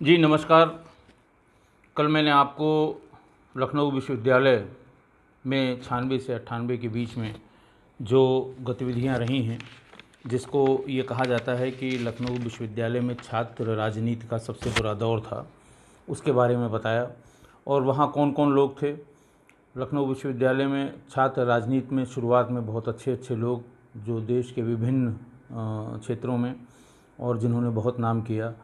जी, नमस्कार। कल मैंने आपको लखनऊ विश्वविद्यालय में छियानवे से अट्ठानवे के बीच में जो गतिविधियाँ रही हैं, जिसको ये कहा जाता है कि लखनऊ विश्वविद्यालय में छात्र राजनीति का सबसे बुरा दौर था, उसके बारे में बताया। और वहाँ कौन कौन लोग थे? लखनऊ विश्वविद्यालय में छात्र राजनीति में शुरुआत में बहुत अच्छे अच्छे लोग, जो देश के विभिन्न क्षेत्रों में, और जिन्होंने बहुत नाम किया।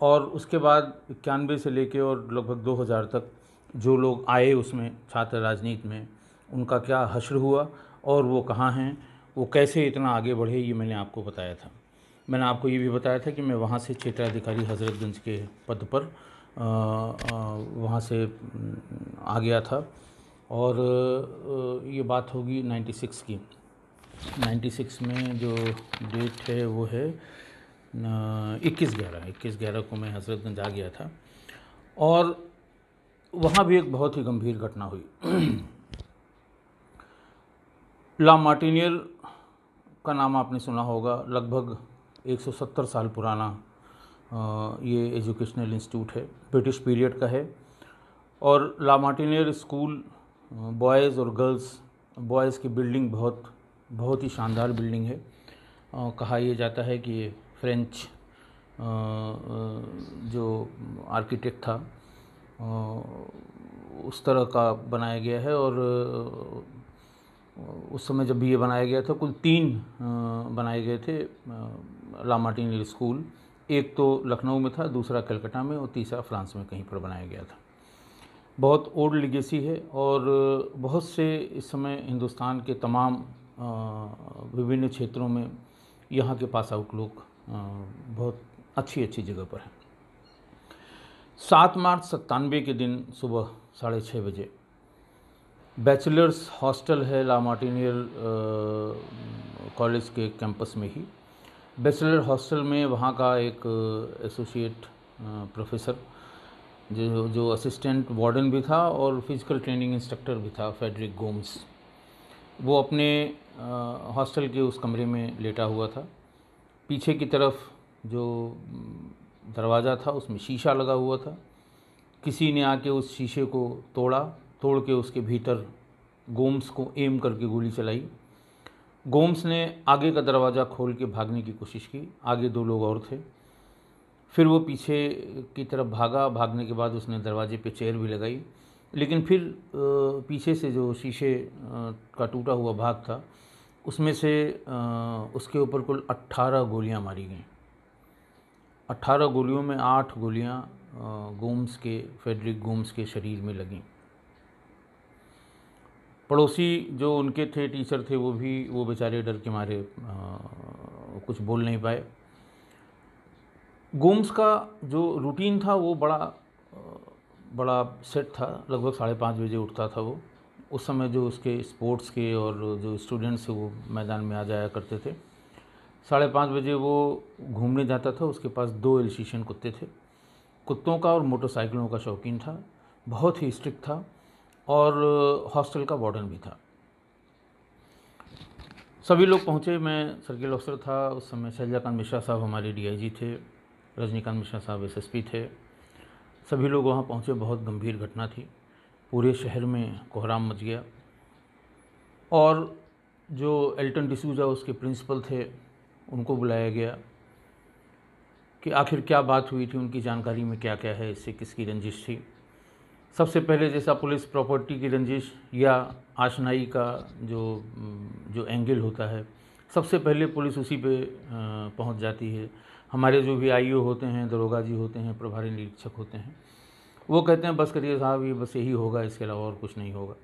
और उसके बाद इक्यानवे से लेके और लगभग 2000 तक जो लोग आए उसमें छात्र राजनीति में, उनका क्या हश्र हुआ और वो कहाँ हैं, वो कैसे इतना आगे बढ़े, ये मैंने आपको बताया था। मैंने आपको ये भी बताया था कि मैं वहाँ से क्षेत्राधिकारी हज़रतगंज के पद पर वहाँ से आ गया था और ये बात होगी 96 की। 96 में जो डेट है वो है इक्कीस ग्यारह इक्कीस ग्यारह को मैं हजरतगंज आ गया था और वहाँ भी एक बहुत ही गंभीर घटना हुई। ला मार्टिनियर का नाम आपने सुना होगा, लगभग 170 साल पुराना ये एजुकेशनल इंस्टीट्यूट है, ब्रिटिश पीरियड का है। और ला मार्टिनियर स्कूल बॉयज़ और गर्ल्स, बॉयज़ की बिल्डिंग बहुत बहुत ही शानदार बिल्डिंग है। कहा यह जाता है कि ये फ्रेंच जो आर्किटेक्ट था उस तरह का बनाया गया है और उस समय जब भी ये बनाया गया था, कुल तीन बनाए गए थे लामार्टिन स्कूल। एक तो लखनऊ में था, दूसरा कलकत्ता में और तीसरा फ्रांस में कहीं पर बनाया गया था। बहुत ओल्ड लिगेसी है और बहुत से इस समय हिंदुस्तान के तमाम विभिन्न क्षेत्रों में यहाँ के पास आउट लोग बहुत अच्छी अच्छी जगह पर है। सात मार्च सत्तानवे के दिन सुबह साढ़े छः बजे, बैचलर्स हॉस्टल है ला मार्टिनियर कॉलेज के कैंपस में ही। बैचलर हॉस्टल में वहाँ का एक एसोसिएट प्रोफेसर जो जो असिस्टेंट वार्डन भी था और फ़िज़िकल ट्रेनिंग इंस्ट्रक्टर भी था, फेडरिक गोम्स। वो अपने हॉस्टल के उस कमरे में लेटा हुआ था। पीछे की तरफ़ जो दरवाज़ा था, उसमें शीशा लगा हुआ था। किसी ने आके उस शीशे को तोड़ा, तोड़ के उसके भीतर गोम्स को एम करके गोली चलाई। गोम्स ने आगे का दरवाज़ा खोल के भागने की कोशिश की, आगे दो लोग और थे। फिर वो पीछे की तरफ़ भागा, भागने के बाद उसने दरवाजे पे चेयर भी लगाई। लेकिन फिर पीछे से जो शीशे का टूटा हुआ भाग था उसमें से उसके ऊपर कुल 18 गोलियाँ मारी गईं। 18 गोलियों में आठ गोलियाँ गोम्स के, फेडरिक गोम्स के शरीर में लगीं। पड़ोसी जो उनके थे, टीचर थे, वो भी, वो बेचारे डर के मारे कुछ बोल नहीं पाए। गोम्स का जो रूटीन था, वो बड़ा बड़ा सेट था। लगभग साढ़े पाँच बजे उठता था वो। उस समय जो उसके स्पोर्ट्स के और जो स्टूडेंट्स वो मैदान में आ जाया करते थे। साढ़े पाँच बजे वो घूमने जाता था, उसके पास दो एलशीशन कुत्ते थे। कुत्तों का और मोटरसाइकिलों का शौकीन था, बहुत ही स्ट्रिक्ट था और हॉस्टल का वार्डन भी था। सभी लोग पहुँचे, मैं सर्किल ऑफिसर था, उस समय शैलजाकांत मिश्रा साहब हमारे डीआईजी थे, रजनीकांत मिश्रा साहब एसएसपी थे। सभी लोग वहाँ पहुँचे, बहुत गंभीर घटना थी। पूरे शहर में कोहराम मच गया। और जो एल्टन डिसूजा उसके प्रिंसिपल थे, उनको बुलाया गया कि आखिर क्या बात हुई थी, उनकी जानकारी में क्या क्या है, इससे किसकी रंजिश थी। सबसे पहले जैसा पुलिस प्रॉपर्टी की रंजिश या आशनाई का जो जो एंगल होता है, सबसे पहले पुलिस उसी पे पहुँच जाती है। हमारे जो भी आईओ होते हैं, दरोगा जी होते हैं, प्रभारी निरीक्षक होते हैं वो कहते हैं, बस करिए साहब, ये बस यही होगा, इसके अलावा और कुछ नहीं होगा।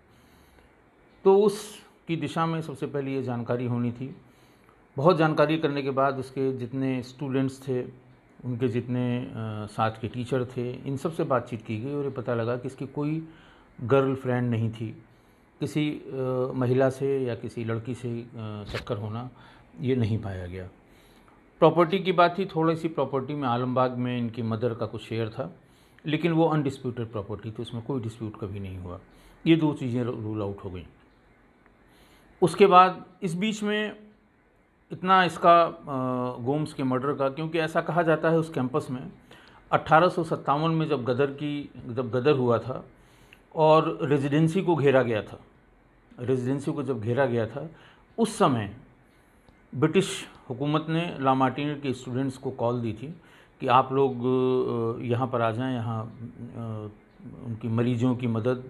तो उस की दिशा में सबसे पहले ये जानकारी होनी थी। बहुत जानकारी करने के बाद उसके जितने स्टूडेंट्स थे, उनके जितने साथ के टीचर थे, इन सबसे बातचीत की गई और ये पता लगा कि इसकी कोई गर्ल फ्रेंड नहीं थी। किसी महिला से या किसी लड़की से चक्कर होना ये नहीं पाया गया। प्रॉपर्टी की बात थी, थोड़ी सी प्रॉपर्टी में आलमबाग में इनकी मदर का कुछ शेयर था। लेकिन वो अनडिस्प्यूटेड प्रॉपर्टी थी, उसमें कोई डिस्प्यूट कभी नहीं हुआ। ये दो चीज़ें रूल आउट हो गई। उसके बाद इस बीच में इतना इसका गोम्स के मर्डर का, क्योंकि ऐसा कहा जाता है उस कैंपस में अट्ठारह में जब गदर की, जब गदर हुआ था और रेजिडेंसी को घेरा गया था रेजिडेंसी को जब घेरा गया था, उस समय ब्रिटिश हुकूमत ने लामार्टिन के स्टूडेंट्स को कॉल दी थी कि आप लोग यहाँ पर आ जाएँ, यहाँ उनकी मरीजों की मदद,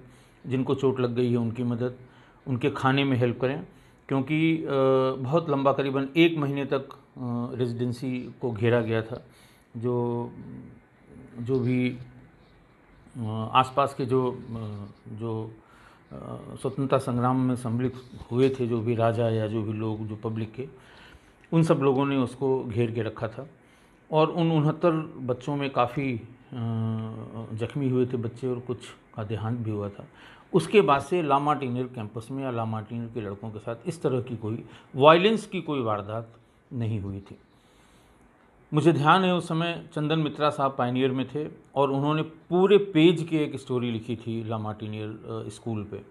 जिनको चोट लग गई है उनकी मदद, उनके खाने में हेल्प करें, क्योंकि बहुत लंबा करीबन एक महीने तक रेजिडेंसी को घेरा गया था, जो जो भी आसपास के जो जो स्वतंत्रता संग्राम में सम्मिलित हुए थे, जो भी राजा या जो भी लोग, जो पब्लिक के, उन सब लोगों ने उसको घेर के रखा था। और उन उनहत्तर बच्चों में काफ़ी जख्मी हुए थे बच्चे और कुछ का देहांत भी हुआ था। उसके बाद से लामाटिनर कैंपस में या लामाटिनर के लड़कों के साथ इस तरह की कोई वायलेंस की कोई वारदात नहीं हुई थी। मुझे ध्यान है उस समय चंदन मित्रा साहब पाइनियर में थे और उन्होंने पूरे पेज की एक स्टोरी लिखी थी लामाटिनियर स्कूल पे,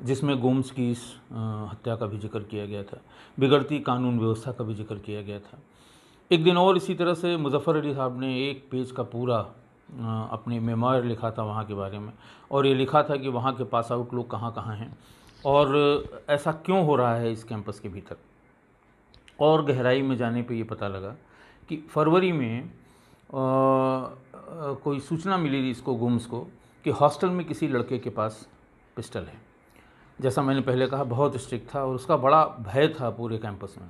जिसमें गोम्स की इस हत्या का भी ज़िक्र किया गया था, बिगड़ती कानून व्यवस्था का भी ज़िक्र किया गया था। एक दिन और इसी तरह से मुजफ़र अली साहब ने एक पेज का पूरा अपने मेमोर लिखा था वहाँ के बारे में और ये लिखा था कि वहाँ के पास आउट लोग कहाँ कहाँ हैं और ऐसा क्यों हो रहा है इस कैंपस के भीतर? और गहराई में जाने पे ये पता लगा कि फरवरी में आ, कोई सूचना मिली थी इसको गुम्स को कि हॉस्टल में किसी लड़के के पास पिस्टल है। जैसा मैंने पहले कहा बहुत स्ट्रिक्ट था और उसका बड़ा भय था पूरे कैंपस में।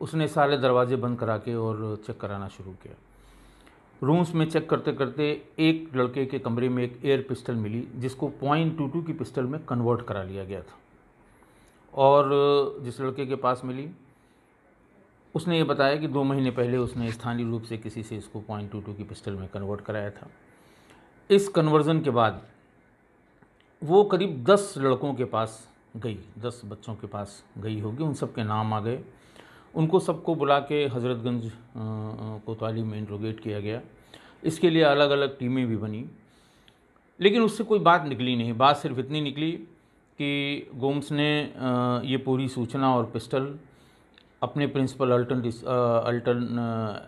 उसने सारे दरवाजे बंद करा के और चेक कराना शुरू किया। रूम्स में चेक करते करते एक लड़के के कमरे में एक एयर पिस्टल मिली, जिसको पॉइंट टू टू की पिस्टल में कन्वर्ट करा लिया गया था। और जिस लड़के के पास मिली, उसने ये बताया कि दो महीने पहले उसने स्थानीय रूप से किसी से इसको पॉइंट टू टू की पिस्टल में कन्वर्ट कराया था। इस कन्वर्ज़न के बाद वो करीब दस लड़कों के पास गई, दस बच्चों के पास गई होगी, उन सब के नाम आ गए। उनको सबको बुला के हज़रतगंज कोतवाली में इंट्रोगेट किया गया। इसके लिए अलग अलग टीमें भी बनी। लेकिन उससे कोई बात निकली नहीं। बात सिर्फ़ इतनी निकली कि गोम्स ने ये पूरी सूचना और पिस्टल अपने प्रिंसिपल अल्टन डिस अल्टन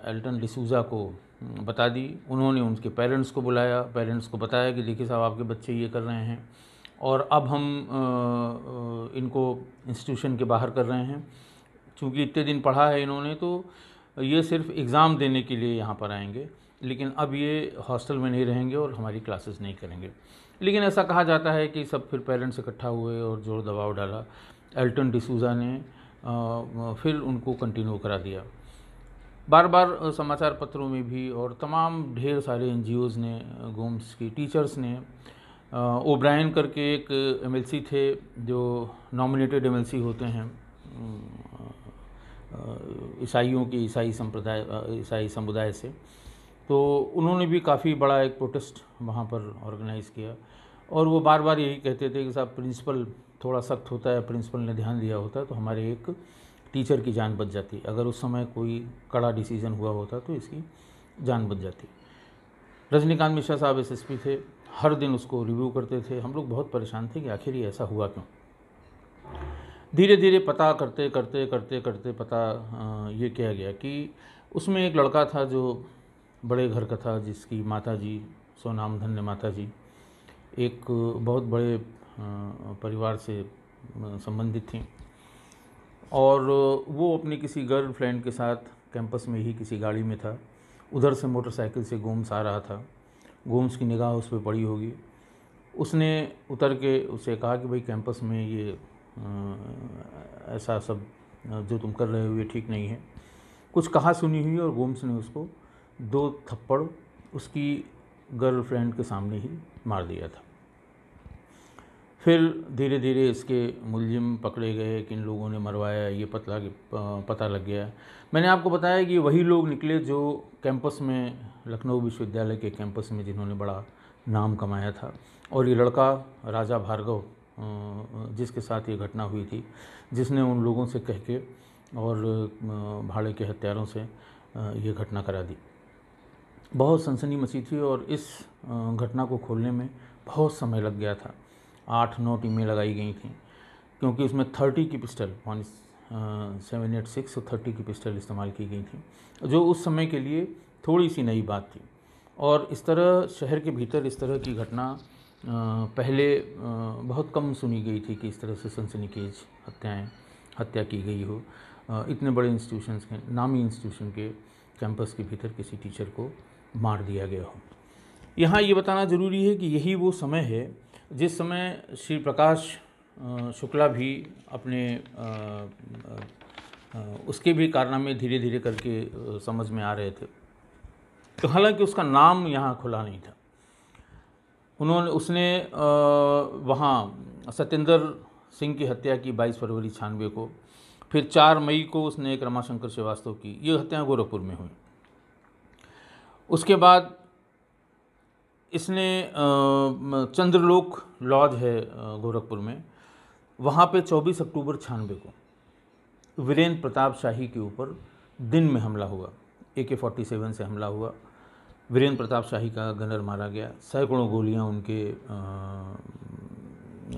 अल्टन डिसूज़ा को बता दी। उन्होंने उनके पेरेंट्स को बुलाया। पेरेंट्स को बताया कि देखिए साहब, आपके बच्चे ये कर रहे हैं और अब हम इनको इंस्टीट्यूशन के बाहर कर रहे हैं। चूँकि इतने दिन पढ़ा है इन्होंने तो ये सिर्फ़ एग्ज़ाम देने के लिए यहाँ पर आएँगे। लेकिन अब ये हॉस्टल में नहीं रहेंगे और हमारी क्लासेस नहीं करेंगे। लेकिन ऐसा कहा जाता है कि सब फिर पेरेंट्स इकट्ठा हुए और ज़ोर दबाव डाला। एल्टन डिसूज़ा ने फिर उनको कंटिन्यू करा दिया। बार बार समाचार पत्रों में भी और तमाम ढेर सारे एन ने गोम्स की टीचर्स ने ओब्रायन करके एक एमएलसी थे जो नॉमिनेटेड एमएलसी होते हैं। ईसाइयों की ईसाई संप्रदाय ईसाई समुदाय से। तो उन्होंने भी काफ़ी बड़ा एक प्रोटेस्ट वहाँ पर ऑर्गेनाइज़ किया। और वो बार बार यही कहते थे कि साहब प्रिंसिपल थोड़ा सख्त होता है प्रिंसिपल ने ध्यान दिया होता तो हमारे एक टीचर की जान बच जाती। अगर उस समय कोई कड़ा डिसीज़न हुआ होता तो इसकी जान बच जाती। रजनीकांत मिश्रा साहब एसएसपी थे, हर दिन उसको रिव्यू करते थे। हम लोग बहुत परेशान थे कि आखिर ये ऐसा हुआ क्यों? धीरे धीरे पता करते करते करते करते पता ये किया गया कि उसमें एक लड़का था जो बड़े घर का था जिसकी माता जी सोनाम धन्य माता जी एक बहुत बड़े परिवार से संबंधित थी। और वो अपनी किसी गर्ल फ्रेंड के साथ कैंपस में ही किसी गाड़ी में था। उधर से मोटरसाइकिल से गोम्स आ रहा था। गोम्स की निगाह उस पर पड़ी होगी। उसने उतर के उसे कहा कि, भाई, कैंपस में ये ऐसा सब जो तुम कर रहे हो ये ठीक नहीं है। कुछ कहा सुनी हुई और गोम्स ने उसको, दो थप्पड़ उसकी गर्लफ्रेंड के सामने ही मार दिया था। फिर धीरे धीरे इसके मुलजिम पकड़े गए किन लोगों ने मरवाया, ये पता पता लग गया। मैंने आपको बताया कि वही लोग निकले जो कैंपस में, लखनऊ विश्वविद्यालय के कैंपस में जिन्होंने बड़ा नाम कमाया था। और ये लड़का राजा भार्गव जिसके साथ ये घटना हुई थी, जिसने उन लोगों से कह के और भाड़े के हत्यारों से ये घटना करा दी। बहुत सनसनी मची थी और इस घटना को खोलने में बहुत समय लग गया था। आठ नौ टीमें लगाई गई थी, क्योंकि उसमें थर्टी की pistol one seven eight six thirty की पिस्टल इस्तेमाल की गई थी, जो उस समय के लिए थोड़ी सी नई बात थी। और इस तरह शहर के भीतर इस तरह की घटना पहले बहुत कम सुनी गई थी कि इस तरह से सनसनीखेज हत्याएँ, हत्या की गई हो। इतने बड़े इंस्टीट्यूशंस के, नामी इंस्टीट्यूशन के कैंपस के भीतर किसी टीचर को मार दिया गया हो। यहाँ ये बताना ज़रूरी है कि यही वो समय है, जिस समय श्री प्रकाश शुक्ला भी अपने उसके भी कारनामे धीरे धीरे करके समझ में आ रहे थे। तो हालाँकि उसका नाम यहाँ खुला नहीं था। उन्होंने, उसने वहाँ सत्येंद्र सिंह की हत्या की 22 फरवरी छियानवे को, फिर 4 मई को उसने एक रमाशंकर श्रीवास्तव की। ये हत्याएँ गोरखपुर में हुई। उसके बाद इसने चंद्रलोक लॉज है गोरखपुर में। वहाँ पे 24 अक्टूबर छियानवे को वीरेंद्र प्रताप शाही के ऊपर दिन में हमला हुआ। ए के फोर्टी सेवन से हमला हुआ। वीरेंद्र प्रताप शाही का गनर मारा गया। सैकड़ों गोलियाँ उनके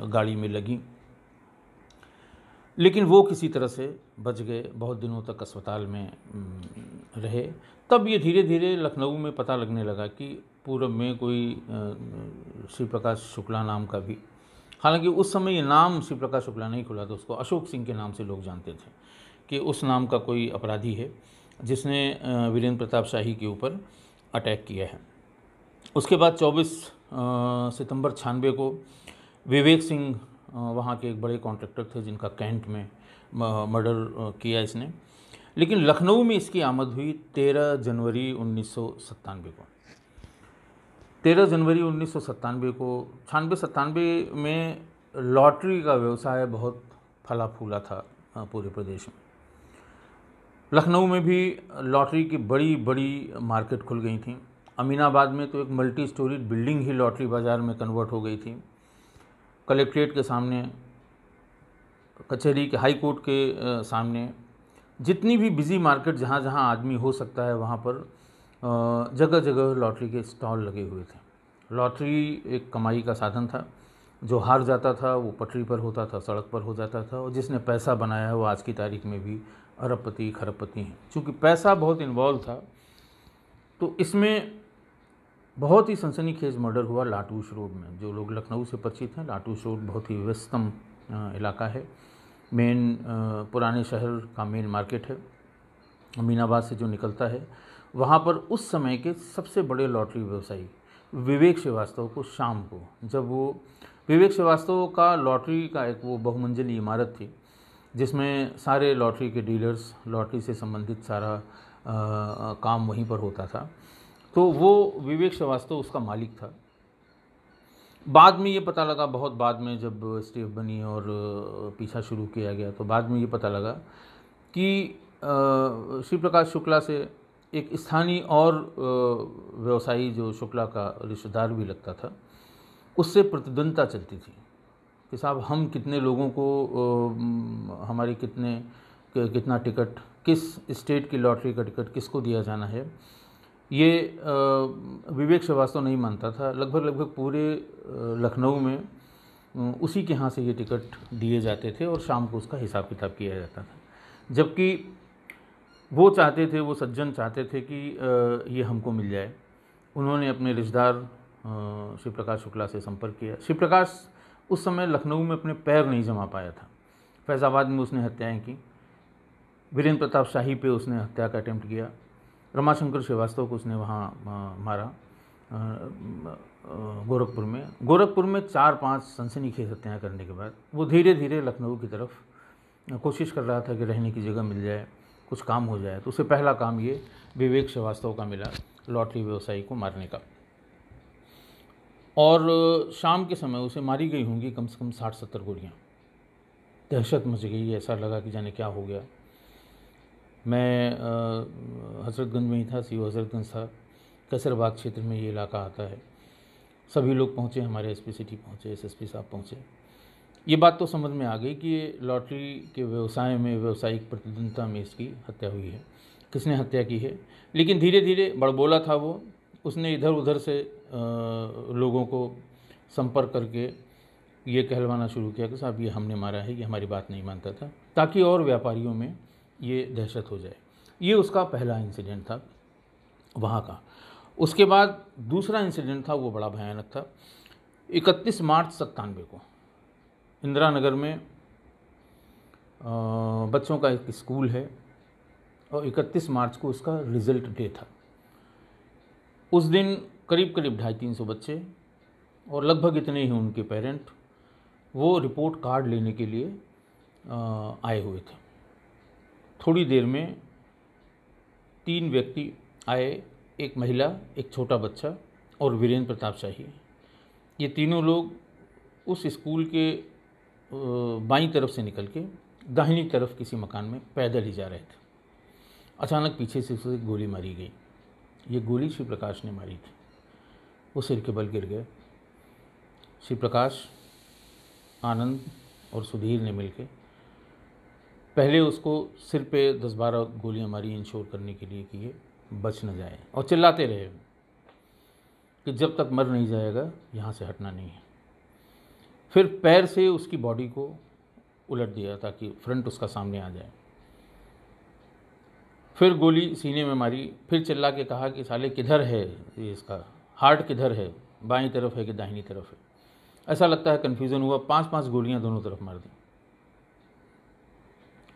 गाड़ी में लगी। लेकिन वो किसी तरह से बच गए, बहुत दिनों तक अस्पताल में रहे। तब ये धीरे धीरे लखनऊ में पता लगने लगा कि पूर्व में कोई श्री प्रकाश शुक्ला नाम का भी। हालाँकि उस समय ये नाम श्री प्रकाश शुक्ला नहीं खुला था, उसको अशोक सिंह के नाम से लोग जानते थे कि उस नाम का कोई अपराधी है, जिसने वीरेंद्र प्रताप शाही के ऊपर अटैक किया है। उसके बाद 24 सितंबर छियानवे को विवेक सिंह वहाँ के एक बड़े कॉन्ट्रैक्टर थे जिनका कैंट में मर्डर किया इसने। लेकिन लखनऊ में इसकी आमद हुई 13 जनवरी उन्नीस सौ सतानवे को। 13 जनवरी उन्नीस सौ सतानवे को छियानवे सत्तानवे में लॉटरी का व्यवसाय बहुत फला फूला था पूरे प्रदेश में। लखनऊ में भी लॉटरी की बड़ी बड़ी मार्केट खुल गई थी। अमीनाबाद में तो एक मल्टी स्टोरी बिल्डिंग ही लॉटरी बाज़ार में कन्वर्ट हो गई थी। कलेक्ट्रेट के सामने, कचहरी के, हाई कोर्ट के सामने, जितनी भी बिज़ी मार्केट जहाँ जहाँ आदमी हो सकता है वहाँ पर जगह जगह लॉटरी के स्टॉल लगे हुए थे। लॉटरी एक कमाई का साधन था। जो हार जाता था वो पटरी पर होता था, सड़क पर हो जाता था और जिसने पैसा बनाया है वो आज की तारीख में भी अरबपति, खरबपति हैं। चूँकि पैसा बहुत इन्वॉल्व था तो इसमें बहुत ही सनसनीखेज मर्डर हुआ लाटूश रोड में। जो लोग लखनऊ से परिचित हैं लाटूश रोड बहुत ही व्यस्तम इलाका है। मेन पुराने शहर का मेन मार्केट है। अमीनाबाद से जो निकलता है, वहाँ पर उस समय के सबसे बड़े लॉटरी व्यवसायी विवेक श्रीवास्तव को शाम को, जब वो, विवेक श्रीवास्तव का लॉटरी का एक वो बहुमंजिली इमारत थी जिसमें सारे लॉटरी के डीलर्स लॉटरी से संबंधित सारा आ, काम वहीं पर होता था। तो वो विवेक श्रीवास्तव उसका मालिक था। बाद में ये पता लगा बहुत बाद में जब स्टेफ बनी और पीछा शुरू किया गया तो बाद में ये पता लगा कि श्री प्रकाश शुक्ला से एक स्थानीय और व्यवसायी जो शुक्ला का रिश्तेदार भी लगता था उससे प्रतिद्वंदता चलती थी। कि साहब, हम कितने लोगों को हमारी कितने कितना टिकट, किस स्टेट की लॉटरी का टिकट, किसको दिया जाना है? ये विवेक श्रीवास्तव नहीं मानता था। लगभग लगभग पूरे लखनऊ में उसी के यहाँ से ये टिकट दिए जाते थे और शाम को उसका हिसाब किताब किया जाता था। जबकि वो चाहते थे, वो सज्जन चाहते थे कि ये हमको मिल जाए। उन्होंने अपने रिश्तेदार शिव प्रकाश शुक्ला से संपर्क किया। शिव प्रकाश उस समय लखनऊ में अपने पैर नहीं जमा पाया था। फैज़ाबाद में उसने हत्याएँ की। वीरेंद्र प्रताप शाही पे उसने हत्या का अटैम्प्ट किया। रमाशंकर श्रीवास्तव को उसने वहाँ मारा। गोरखपुर में। गोरखपुर में चार पाँच सनसनीखेज हत्याएँ करने के बाद वो धीरे धीरे लखनऊ की तरफ़ कोशिश कर रहा था कि रहने की जगह मिल जाए, कुछ काम हो जाए। तो उसे पहला काम ये विवेक श्रीवास्तव का मिला लॉटरी व्यवसायी को मारने का। और शाम के समय उसे मारी गई होंगी कम से कम साठ सत्तर गोलियाँ। दहशत मच गई, ऐसा लगा कि जाने क्या हो गया। मैं हज़रतगंज में ही था, सीओ हज़रतगंज था। कसरबाग क्षेत्र में ये इलाका आता है। सभी लोग पहुँचे, हमारे एस पी सिटी पहुँचे एस एस पी साहब पहुँचे। ये बात तो समझ में आ गई कि लॉटरी के व्यवसाय में व्यवसायिक प्रतिद्वंदता में इसकी हत्या हुई है। किसने हत्या की है? लेकिन धीरे धीरे बड़बोला था वो, उसने इधर उधर से लोगों को संपर्क करके ये कहलवाना शुरू किया कि साहब, ये हमने मारा है, ये हमारी बात नहीं मानता था, ताकि और व्यापारियों में ये दहशत हो जाए। ये उसका पहला इंसिडेंट था, वहाँ का। उसके बाद दूसरा इंसिडेंट था, वो बड़ा भयानक था। इकतीस मार्च सत्तानवे को इंदिरा नगर में बच्चों का एक स्कूल है, और इकतीस मार्च को उसका रिज़ल्ट डे था। उस दिन करीब करीब ढाई तीन सौ बच्चे और लगभग इतने ही उनके पेरेंट वो रिपोर्ट कार्ड लेने के लिए आए हुए थे। थोड़ी देर में तीन व्यक्ति आए, एक महिला, एक छोटा बच्चा और वीरेंद्र प्रताप शाही। ये तीनों लोग उस स्कूल के बाईं तरफ़ से निकल के दाहिनी तरफ़ किसी मकान में पैदल ही जा रहे थे। अचानक पीछे से उसे गोली मारी गई। ये गोली श्री प्रकाश ने मारी थी। वो सिर के बल गिर गए। श्री प्रकाश आनंद और सुधीर ने मिलकर पहले उसको सिर पे दस बारह गोलियाँ मारी, इंश्योर करने के लिए कि ये बच न जाए और चिल्लाते रहे कि जब तक मर नहीं जाएगा, यहाँ से हटना नहीं है। फिर पैर से उसकी बॉडी को उलट दिया ताकि फ्रंट उसका सामने आ जाए। फिर गोली सीने में मारी, फिर चिल्ला के कहा कि साले किधर है ये इसका हार्ट किधर है, बाई तरफ़ है कि दाहिनी तरफ़ है? ऐसा लगता है कन्फ्यूज़न हुआ पाँच पाँच गोलियाँ दोनों तरफ़ मार दी।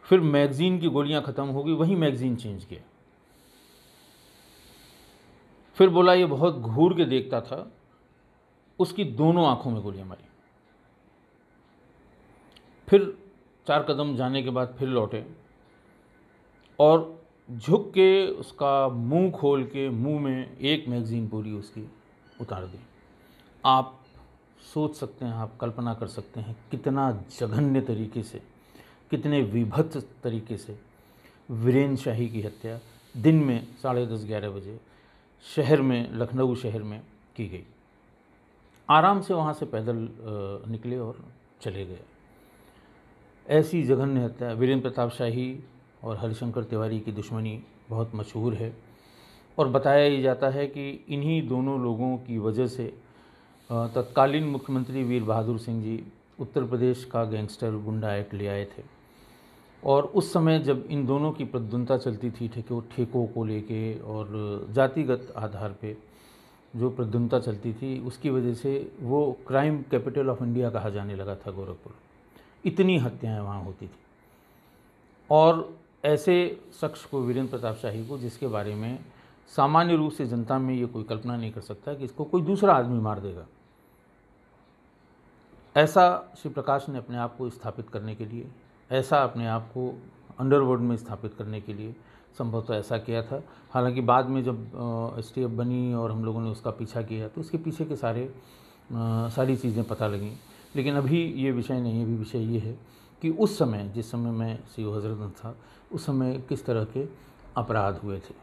फिर मैगज़ीन की गोलियाँ ख़त्म हो गई, वहीं मैगज़ीन चेंज किया। फिर बोला, ये बहुत घूर के देखता था, उसकी दोनों आँखों में गोलियाँ मारी। फिर चार कदम जाने के बाद फिर लौटे, और झुक के उसका मुँह खोल के मुँह में एक मैगज़ीन पूरी उसकी उतार दी। आप सोच सकते हैं, आप कल्पना कर सकते हैं कितना जघन्य तरीके से, कितने विभत्स तरीके से वीरेन शाही की हत्या दिन में साढ़े दस, ग्यारह बजे शहर में, लखनऊ शहर में की गई। आराम से वहाँ से पैदल निकले और चले गए। ऐसी जघन्य हत्या वीरेंद्र प्रताप शाही और हरिशंकर तिवारी की दुश्मनी बहुत मशहूर है। और बताया ही जाता है कि इन्हीं दोनों लोगों की वजह से तत्कालीन मुख्यमंत्री वीर बहादुर सिंह जी उत्तर प्रदेश का गैंगस्टर गुंडा एक्ट ले आए थे। और उस समय जब इन दोनों की प्रद्वंता चलती थी, ठेके, ठेकों को लेके और जातिगत आधार पे जो प्रद्वंता चलती थी, उसकी वजह से वो क्राइम कैपिटल ऑफ़ इंडिया कहा जाने लगा था गोरखपुर। इतनी हत्याएँ वहाँ होती थी। और ऐसे शख्स को वीरेंद्र प्रताप शाही को जिसके बारे में सामान्य रूप से जनता में ये कोई कल्पना नहीं कर सकता कि इसको कोई दूसरा आदमी मार देगा। ऐसा श्री प्रकाश ने अपने आप को स्थापित करने के लिए ऐसा अपने आप को अंडरवर्ल्ड में स्थापित करने के लिए संभवतः ऐसा किया था। हालाँकि बाद में जब एस बनी और हम लोगों ने उसका पीछा किया तो उसके पीछे के सारे आ, सारी चीज़ें पता लगीं। लेकिन अभी ये विषय नहीं अभी विषय ये है कि उस समय, जिस समय मैं सी हज़रत था, उस समय किस तरह के अपराध हुए थे?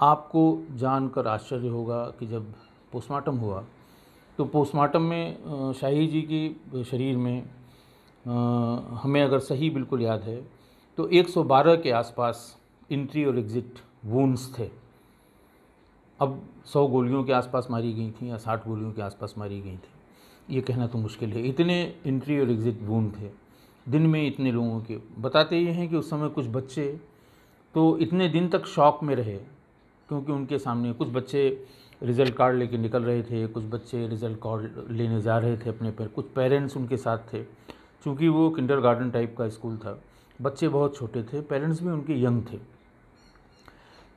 आपको जानकर आश्चर्य होगा कि जब पोस्टमार्टम हुआ तो पोस्टमार्टम में शाही जी की शरीर में हमें अगर सही बिल्कुल याद है तो 112 के आसपास इंट्री और एग्ज़िट वूंड्स थे। अब 100 गोलियों के आसपास मारी गई थी या 60 गोलियों के आसपास मारी गई थी। ये कहना तो मुश्किल है। इतने इंट्री और एग्ज़िट वून थे। दिन में इतने लोगों के। बताते ये हैं कि उस समय कुछ बच्चे तो इतने दिन तक शौक में रहे, क्योंकि उनके सामने कुछ बच्चे रिज़ल्ट कार्ड लेके निकल रहे थे, कुछ बच्चे रिज़ल्ट कार्ड लेने जा रहे थे अपने पर। कुछ पेरेंट्स उनके साथ थे, चूँकि वो किंडर गार्डन टाइप का स्कूल था। बच्चे बहुत छोटे थे पेरेंट्स भी उनके यंग थे।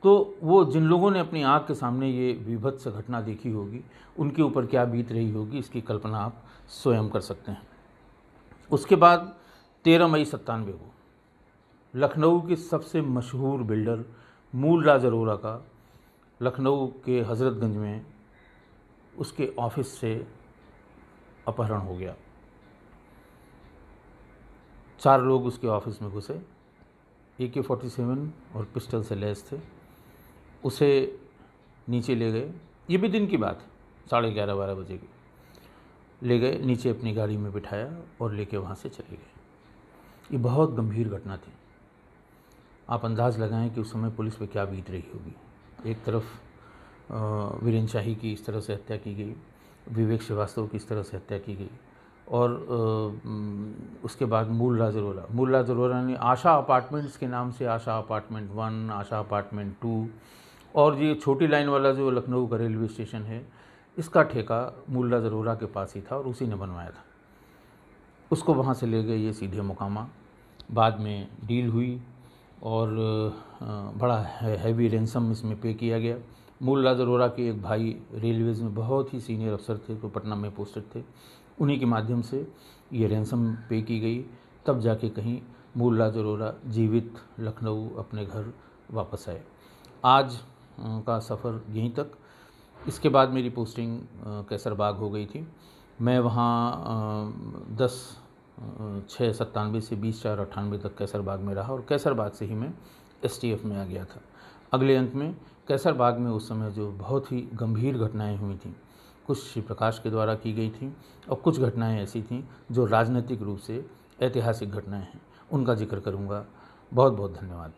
तो वो जिन लोगों ने अपनी आँख के सामने ये विभत्स घटना देखी होगी, उनके ऊपर क्या बीत रही होगी, इसकी कल्पना आप स्वयं कर सकते हैं। उसके बाद तेरह मई सत्तानवे को लखनऊ के सबसे मशहूर बिल्डर मूल राज अरोरा का लखनऊ के हज़रतगंज में उसके ऑफ़िस से अपहरण हो गया। चार लोग उसके ऑफ़िस में घुसे ए के फोर्टी सेवन और पिस्टल से लैस थे। उसे नीचे ले गए। ये भी दिन की बात है, साढ़े ग्यारह, बारह बजे की। ले गए, नीचे अपनी गाड़ी में बिठाया और लेके वहाँ से चले गए। ये बहुत गंभीर घटना थी। आप अंदाज़ लगाएँ कि उस समय पुलिस पे क्या बीत रही होगी। एक तरफ़ वीरेंद्र शाही की इस तरह से हत्या की गई, विवेक श्रीवास्तव की इस तरह से हत्या की गई और उसके बाद मूल राज अरोरा। मूल राज अरोरा ने आशा अपार्टमेंट्स के नाम से, Asha apartment one, Asha apartment two और ये छोटी लाइन वाला जो लखनऊ का रेलवे स्टेशन है, इसका ठेका मुल्ला ज़रूरा के पास ही था और उसी ने बनवाया था। उसको वहाँ से ले गए ये सीधे मुकामा। बाद में डील हुई और बड़ा हैवी रेंसम इसमें पे किया गया। मुल्ला ज़रूरा के एक भाई रेलवेज़ में बहुत ही सीनियर अफसर थे तो पटना में पोस्टेड थे। उन्हीं के माध्यम से ये रेंसम पे की गई। तब जाके कहीं मुल्ला ज़रूरा जीवित लखनऊ अपने घर वापस आए। आज का सफ़र यहीं तक। इसके बाद मेरी पोस्टिंग कैसरबाग हो गई थी। मैं वहाँ दस छः, सत्तानवे से बीस, चार, अट्ठानवे तक कैसरबाग में रहा और कैसरबाग से ही मैं एसटीएफ में आ गया था। अगले अंक में कैसरबाग में उस समय जो बहुत ही गंभीर घटनाएँ हुई थी, कुछ श्री प्रकाश के द्वारा की गई थी और कुछ घटनाएँ ऐसी थीं जो राजनीतिक रूप से ऐतिहासिक घटनाएँ हैं। उनका ज़िक्र करूँगा। बहुत बहुत धन्यवाद।